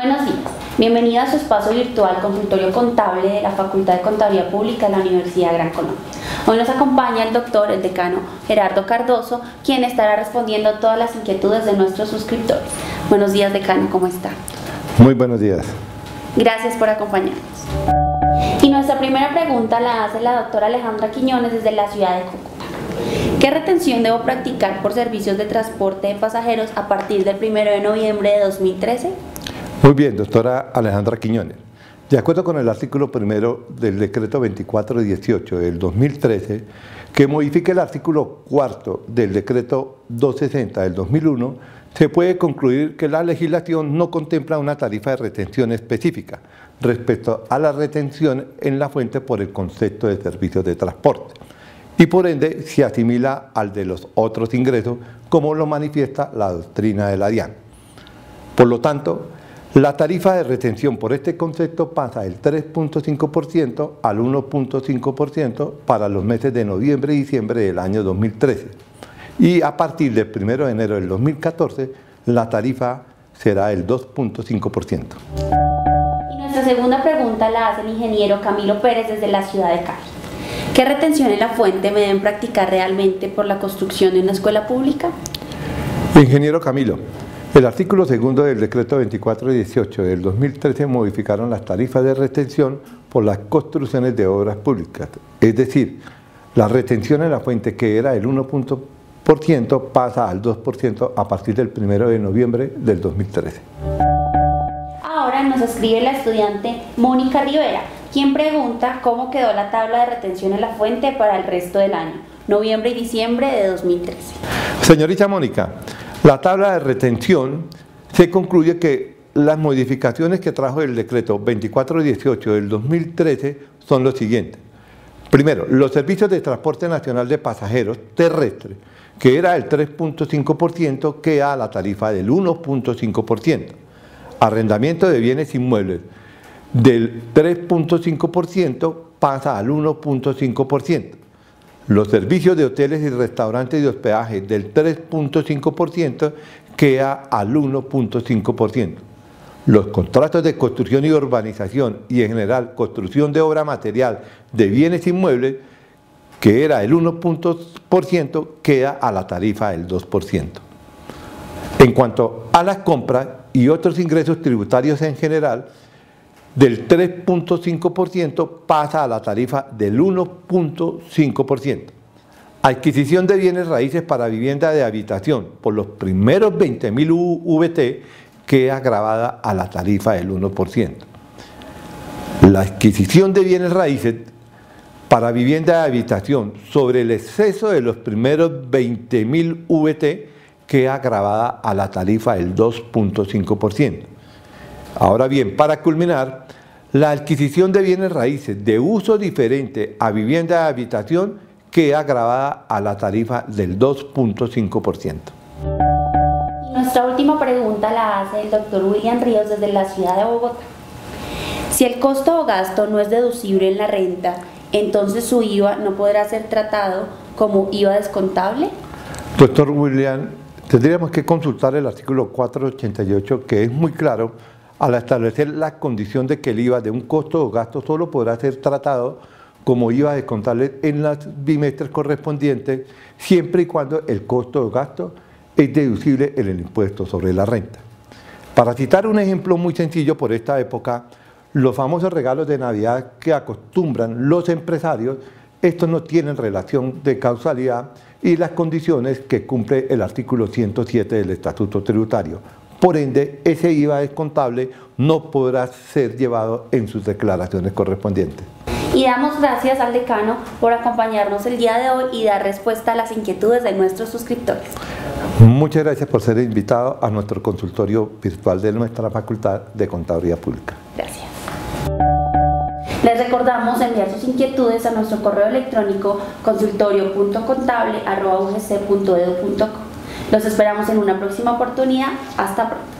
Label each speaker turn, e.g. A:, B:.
A: Buenos días, bienvenida a su espacio virtual Consultorio Contable de la Facultad de Contabilidad Pública de la Universidad de Gran Colombia. Hoy nos acompaña el doctor, el decano Gerardo Cardoso, quien estará respondiendo a todas las inquietudes de nuestros suscriptores. Buenos días, decano, ¿cómo está?
B: Muy buenos días.
A: Gracias por acompañarnos. Y nuestra primera pregunta la hace la doctora Alejandra Quiñones desde la ciudad de Cúcuta. ¿Qué retención debo practicar por servicios de transporte de pasajeros a partir del 1 de noviembre de 2013?
B: Muy bien, doctora Alejandra Quiñones. De acuerdo con el artículo primero del decreto 2418 del 2013, que modifica el artículo cuarto del decreto 260 del 2001, se puede concluir que la legislación no contempla una tarifa de retención específica respecto a la retención en la fuente por el concepto de servicios de transporte y por ende se asimila al de los otros ingresos como lo manifiesta la doctrina de la DIAN. Por lo tanto, la tarifa de retención por este concepto pasa del 3.5% al 1.5% para los meses de noviembre y diciembre del año 2013. Y a partir del 1 de enero del 2014, la tarifa será el 2.5%.
A: Y nuestra segunda pregunta la hace el ingeniero Camilo Pérez desde la ciudad de Cali. ¿Qué retención en la fuente me deben practicar realmente por la construcción de una escuela pública?
B: Ingeniero Camilo, el artículo segundo del decreto 2418 del 2013 modificaron las tarifas de retención por las construcciones de obras públicas. Es decir, la retención en la fuente que era el 1% pasa al 2% a partir del 1 de noviembre del 2013.
A: Ahora nos escribe la estudiante Mónica Rivera, quien pregunta cómo quedó la tabla de retención en la fuente para el resto del año, noviembre y diciembre de 2013.
B: Señorita Mónica, la tabla de retención se concluye que las modificaciones que trajo el decreto 2418 del 2013 son los siguientes. Primero, los servicios de transporte nacional de pasajeros terrestres, que era el 3.5%, queda a la tarifa del 1.5%. Arrendamiento de bienes inmuebles, del 3.5% pasa al 1.5%. Los servicios de hoteles y restaurantes de hospedaje del 3.5% queda al 1.5%. Los contratos de construcción y urbanización y en general construcción de obra material de bienes inmuebles, que era el 1%, queda a la tarifa del 2%. En cuanto a las compras y otros ingresos tributarios en general, del 3.5% pasa a la tarifa del 1.5%. Adquisición de bienes raíces para vivienda de habitación por los primeros 20.000 VT queda grabada a la tarifa del 1%. La adquisición de bienes raíces para vivienda de habitación sobre el exceso de los primeros 20.000 VT queda grabada a la tarifa del 2.5%. Ahora bien, para culminar, la adquisición de bienes raíces de uso diferente a vivienda de habitación queda grabada a la tarifa del 2.5%.
A: Nuestra última pregunta la hace el doctor William Ríos desde la ciudad de Bogotá. Si el costo o gasto no es deducible en la renta, entonces su IVA no podrá ser tratado como IVA descontable.
B: Doctor William, tendríamos que consultar el artículo 488 que es muy claro al establecer la condición de que el IVA de un costo o gasto solo podrá ser tratado como IVA descontable en las bimestres correspondientes, siempre y cuando el costo o gasto es deducible en el impuesto sobre la renta. Para citar un ejemplo muy sencillo por esta época, los famosos regalos de Navidad que acostumbran los empresarios, estos no tienen relación de causalidad y las condiciones que cumple el artículo 107 del Estatuto Tributario. Por ende, ese IVA descontable no podrá ser llevado en sus declaraciones correspondientes.
A: Y damos gracias al decano por acompañarnos el día de hoy y dar respuesta a las inquietudes de nuestros suscriptores.
B: Muchas gracias por ser invitado a nuestro consultorio virtual de nuestra Facultad de Contaduría Pública.
A: Gracias. Les recordamos enviar sus inquietudes a nuestro correo electrónico consultorio.contable.ugc.edu.co. Los esperamos en una próxima oportunidad. Hasta pronto.